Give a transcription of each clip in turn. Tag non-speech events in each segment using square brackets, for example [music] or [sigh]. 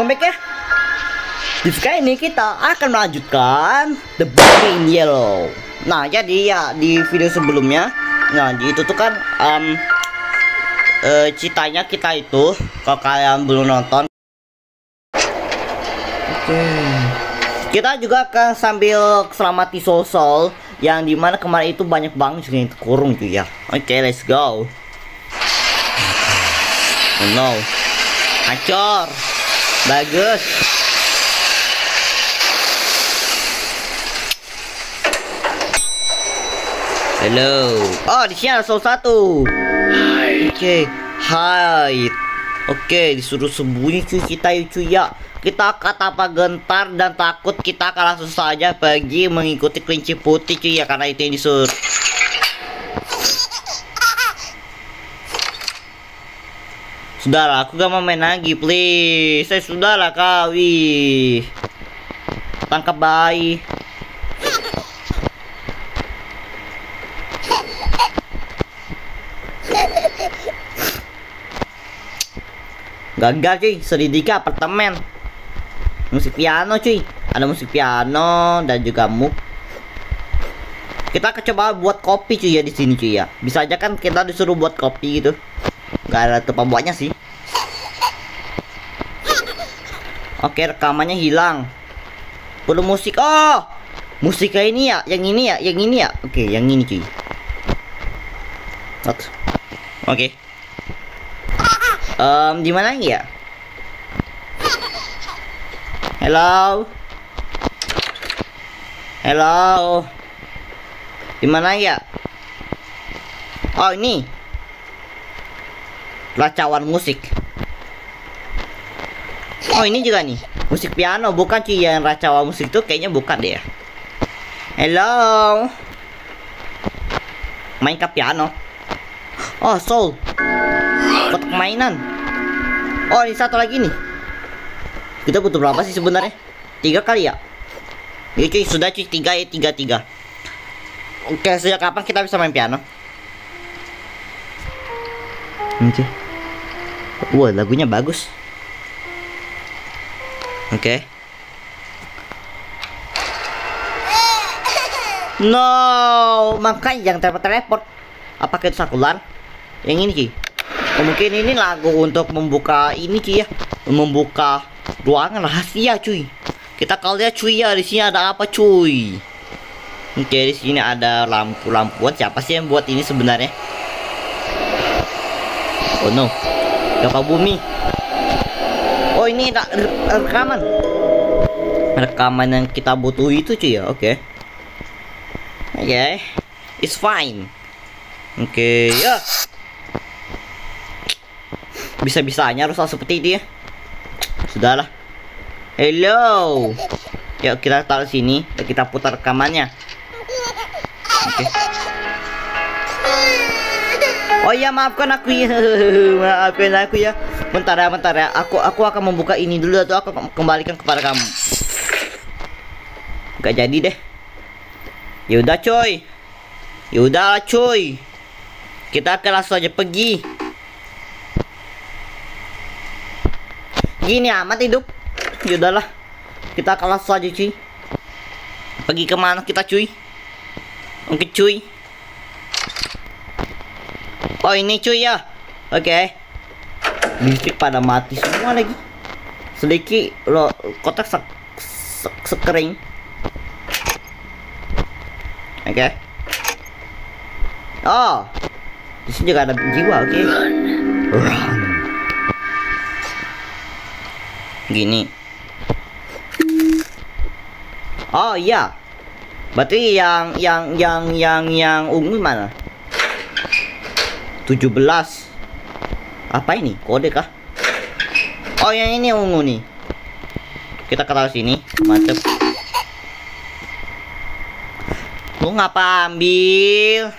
welcome back ya. Di kali ini kita akan melanjutkan The Baby in Yellow. Nah jadi ya di video sebelumnya Nah di itu tuh kan um, uh, Ceritanya kita itu Kalau kalian belum nonton. Oke. Kita juga akan sambil selamati Soul Soul Yang di mana kemarin itu banyak banget yang kurung tuh ya. Oke let's go. Oh no. Hancur Bagus. Halo Oh di sini ada satu. Oke Hai. Oke disuruh sembunyi cuy kita yuk cuy ya. Kita kata apa gentar dan takut kita akan langsung saja pergi mengikuti kelinci putih cuy ya karena itu yang disuruh Sudahlah, aku gak mau main lagi, please. Saya sudahlah, kawi. Tangkap bayi. Gagal cuy, selidiki apartemen. Musik piano cuy. Ada musik piano dan juga muk. Kita coba buat kopi cuy ya di sini cuy ya. Bisa aja kan kita disuruh buat kopi gitu. Gak ada tempat buatnya sih. Oke, rekamannya hilang. Perlu musik. Oh, musiknya ini ya, yang ini ya, yang ini ya. Oke, yang ini cuy. Oke. Okay. Um, di mana ya? Hello. Hello. Di mana ya? Oh, ini. Racawan musik. Oh, ini juga nih. Musik piano bukan cuy yang racawan musik tuh kayaknya bukan deh ya. Hello. Main ke piano. Oh, soul. Kotak mainan. Oh, ini satu lagi nih. Kita butuh berapa sih sebenarnya? Tiga kali ya? Ya cuy, sudah cuy, tiga ya, tiga, tiga. Oke, sejak kapan kita bisa main piano? Oke. Wah, lagunya bagus. Oke. No, makanya jangan teleport-teleport. Apakah itu sakulan? Yang ini, Ki. Oh, mungkin ini lagu untuk membuka ini, Ki ya. Membuka ruangan rahasia, cuy. Kita kalau lihat cuy ya, di sini ada apa, cuy? Oke, di sini ada lampu-lampuan. Siapa sih yang buat ini sebenarnya? Oh no. Gempa bumi. Oh, ini rekaman. Rekaman yang kita butuh itu, cuy ya. Oke. Oke. Okay. It's fine. Oke, okay, ya. Bisa-bisanya harus seperti itu ya. Sudahlah. Hello. Yuk kita taruh sini, kita putar rekamannya. Oh ya maafkan aku ya, [laughs] maafkan aku ya. Bentar ya, bentar ya. Aku aku akan membuka ini dulu atau aku kembalikan kepada kamu. Gak jadi deh. Yaudah coy. Yaudah coy. Kita akan langsung aja pergi. Gini amat hidup. Yaudahlah. Kita akan langsung aja cuy. Pergi ke mana kita cuy? Oke cuy. Oh ini cuy ya. Oke. Okay. Listrik pada mati semua lagi. Sedikit lo kotak sek, sek, sekering. Oke. Okay. Oh. Di sini juga ada jiwa, oke. Okay. Gini. Oh iya. Berarti yang yang yang yang yang ungu mana? 17 apa ini? Kode kah? Oh yang ini ungu nih. Kita ke sini. Mantep. Lu ngapa ambil?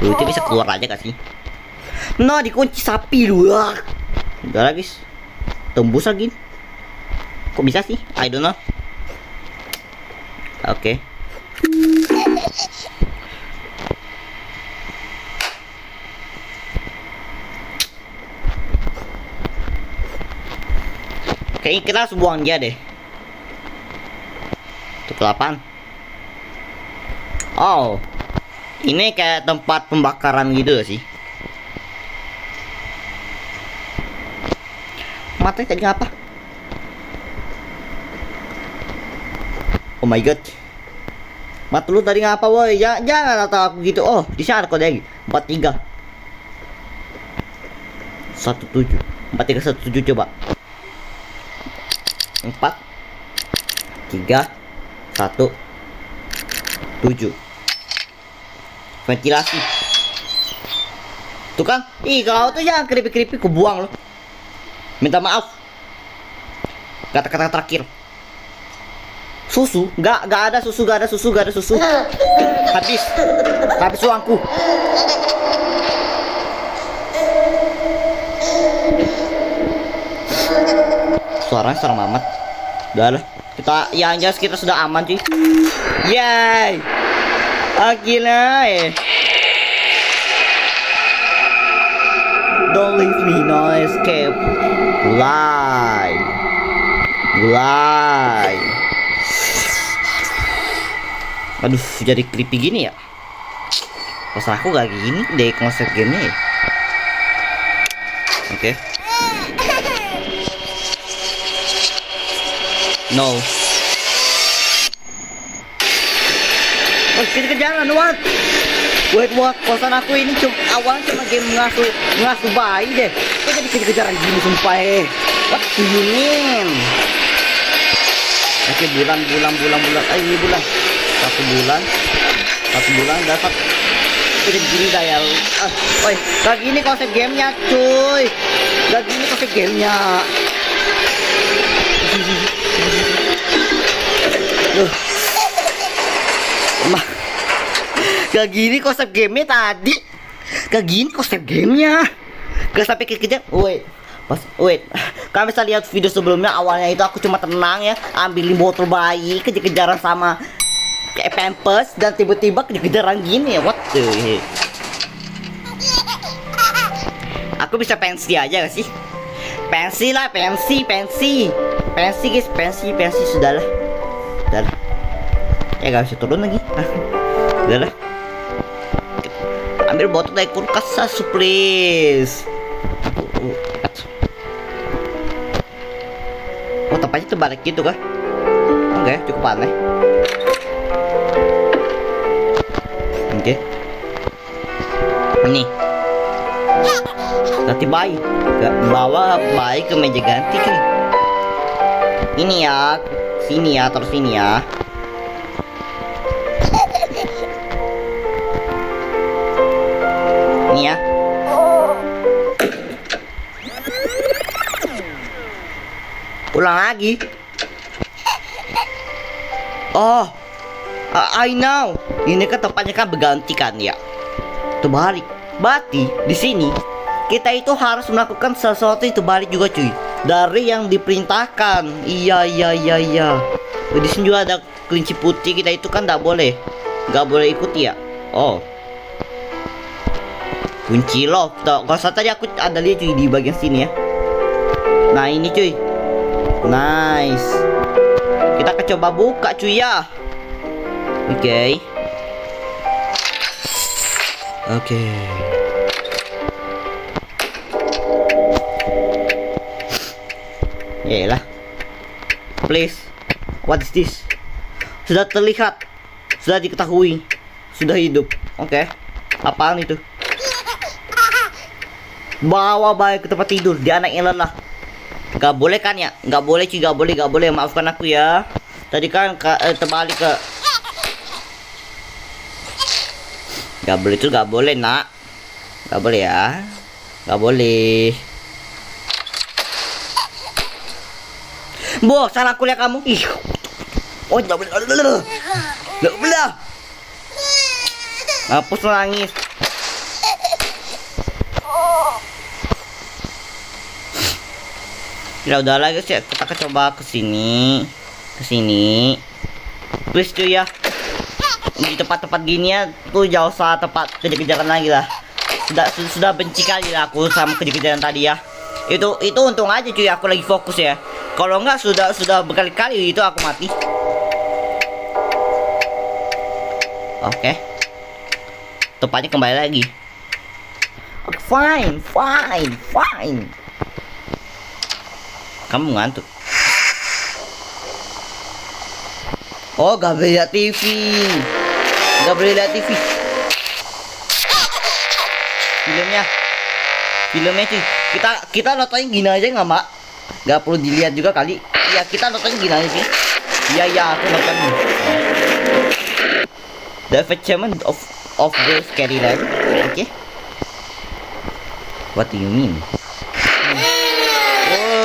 Lu itu bisa keluar aja gak sih? No dikunci sapi lu. Udah lagi tembus lagi. Kok bisa sih? I don't know Oke. Okay. Kayaknya kita harus buang dia deh. Tuh delapan. Oh. Ini kayak tempat pembakaran gitu sih. Mata tadi apa? Oh my god. Mat lu tadi ngapa woi? Jangan, jangan kata aku gitu. Oh, di sana kode lagi. 43. 17. 4317 coba. 4 3 1 7 ventilasi tuh kan ih kalau tuh jangan keripik-keripik ku buang loh minta maaf kata-kata terakhir susu? Nggak nggak ada susu nggak ada susu nggak ada susu. Habis. Habis uangku. Suaranya serem amat. Udah lah. Kita yang jelas kita sudah aman cuy yay! Akhirnya eh. Don't leave me no escape. Lie. Lie aduh jadi creepy gini ya pas aku gak gini deh konsep gamenya ya oke No. Oh, kita kejaran, what? Wait, what? Kosan aku ini cuma awalnya cuma game ngasuh ngasuh bayi deh. Kok jadi kejar-kejaran gini sumpah eh. What do you mean? Oke, bulan, bulan, bulan, bulan. Eh, ini bulan. Satu bulan. Satu bulan dapat jadi gini dah ya. Ah, oi, kayak gini konsep gamenya, cuy. Gak gini konsep gamenya. Duh. Emang Gak gini konsep gamenya tadi Gak gini konsep gamenya Gak sampai kekejar Wait Pas, wait [laughs] Kalian bisa lihat video sebelumnya Awalnya itu aku cuma tenang ya Ambilin botol bayi Kejar-kejaran sama Kayak pampers Dan tiba-tiba kejar-kejaran gini ya What the heck [laughs] Aku bisa pensi aja gak sih Pensi lah pensi Pensi Pensi guys Pensi Pensi Sudahlah Udah lah. Ya gak bisa turun lagi. [laughs] Udah lah. Ambil botol dari kulkas please. Oh tempatnya terbalik gitu kah? Oke, cukup aneh. Oke. Ini. Ganti bayi. Gak bawa bayi ke meja ganti kan. Ini ya, sini ya terus sini ya ini ya ulang lagi. Oh I know. Ini kan tempatnya kan berganti kan ya? Terbalik. Berarti di sini kita itu harus melakukan sesuatu itu balik juga cuy. Dari yang diperintahkan. Iya iya iya iya. Di sini juga ada kelinci putih. Kita itu kan tidak boleh. Nggak boleh ikut ya? Oh. Kunci tuh kalau saat tadi aku ada lihat cuy di bagian sini ya. Nah ini cuy nice kita akan coba buka cuy ya oke okay. oke okay. Yaelah. Please. What is this? Sudah terlihat. Sudah diketahui. Sudah hidup. Oke. Okay. Apaan itu? [laughs] Bawa bayi ke tempat tidur. Dia anak yang lelah. Gak boleh kan ya? Gak boleh sih, gak boleh, gak boleh. Maafkan aku ya. Tadi kan ke, eh, terbalik ke. Gak boleh itu gak boleh nak. Gak boleh ya. Gak boleh. Boh, salah kuliah kamu. Ih. Oh, enggak boleh. Enggak boleh. Hapus nangis. Ya udah lagi sih, kita coba ke sini. Ke sini. Please cuy ya. Di tempat-tempat gini ya tuh jauh salah tempat kejar-kejaran lagi lah. Sudah sudah benci kali lah aku sama kejar-kejaran tadi ya. Itu itu untung aja cuy aku lagi fokus ya Kalau enggak sudah sudah berkali-kali itu aku mati. Oke. Tepatnya kembali lagi. Oke, fine, fine, fine. Kamu ngantuk. Oh, lihat TV. Lihat TV. Filmnya. Filmnya sih. Kita kita nontonnya gini aja nggak mak? Gak perlu dilihat juga kali. Ya kita nontonnya gini aja sih. Iya iya aku nonton. The achievement of of the scary land. Oke. Okay. What do you mean? Wow. Wow.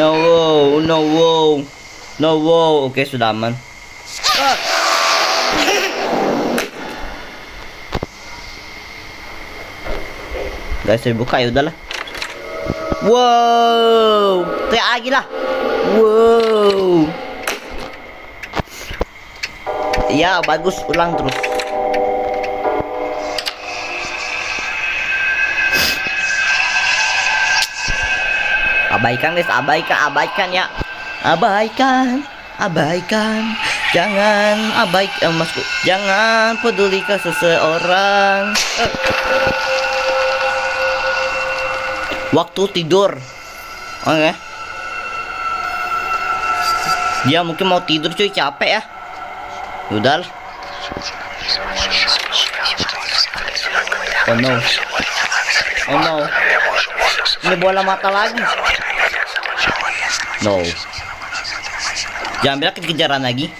No wow, no wow. No wow. Oke, sudah aman. Guys, saya buka ya udahlah. Wow, kayak lagi lah. Wow. Ya, bagus ulang terus. Abaikan guys, abaikan, abaikan ya. Abaikan, abaikan. Jangan abaikan masku. Jangan peduli ke seseorang. Eh. Waktu tidur. Oke. Dia mungkin mau tidur cuy, capek ya. Udah Oh no. Oh no. Ini bola mata lagi. No. Jangan bilang kejaran lagi.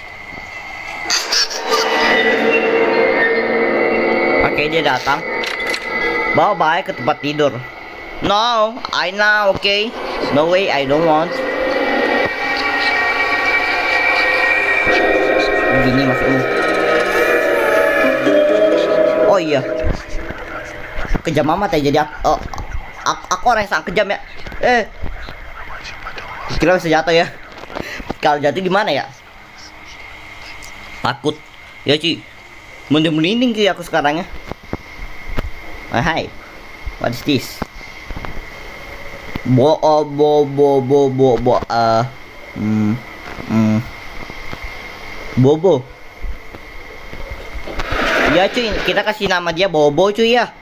Oke, dia datang. Bawa baik ke tempat tidur. No, I know, okay? No way, I don't want. Gini masuknya. Oh iya. Kejam amat ya jadi aku, oh, aku, aku orang yang sangat kejam ya. Eh. Kira bisa jatuh ya. Kalau jatuh gimana ya? Takut. Ya, Ci. Mending merinding sih aku sekarang ya. Oh, hai. What is this? Bo oh, bo bo bo bo bo uh, hmm, hmm. Bobo. Ya cuy, kita kasih nama dia Bobo cuy ya.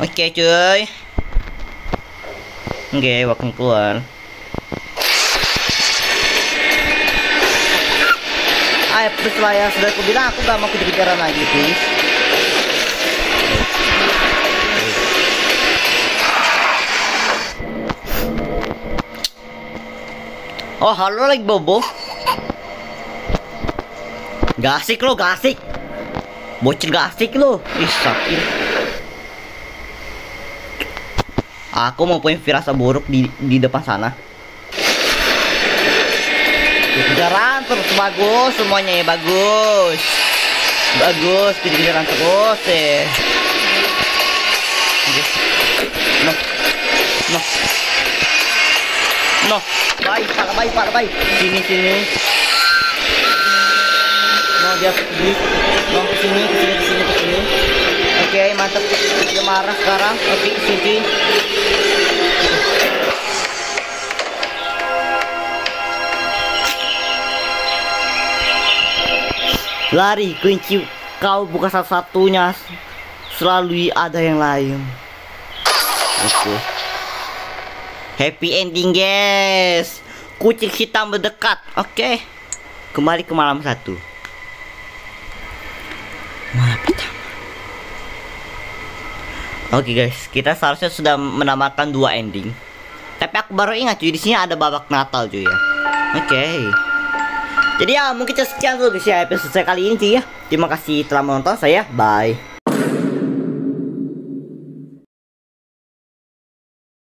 Oke cuy. Oke, waktu keluar. Ayo, please lah ya. Sudah aku bilang aku gak mau kejar-kejaran lagi, please. Oh, halo lagi Bobo. Gak asik lo, gak asik. Bocil gak asik lo. Ih, sakit. Aku mau punya firasa buruk di di depan sana. Kejaran terus bagus semuanya ya bagus. Bagus kejaran terus eh. No. No. No. Baik, para baik, para baik. Sini sini. No, dia pergi. No, sini, sini, sini, sini. Mantap. Dia marah sekarang. Oke, ke sini. Lari, kunci kau bukan satu-satunya. Selalu ada yang lain. Oke. Happy ending guys Kucing hitam berdekat Oke. Kembali ke malam satu Malam pertama Oke okay, guys. Kita seharusnya sudah menamakan dua ending. Tapi aku baru ingat cuy. Di sini ada babak Natal cuy ya. Oke. Okay. Jadi ya mungkin sekian dulu guys ya episode kali ini cuy ya. Terima kasih telah menonton. Saya Bye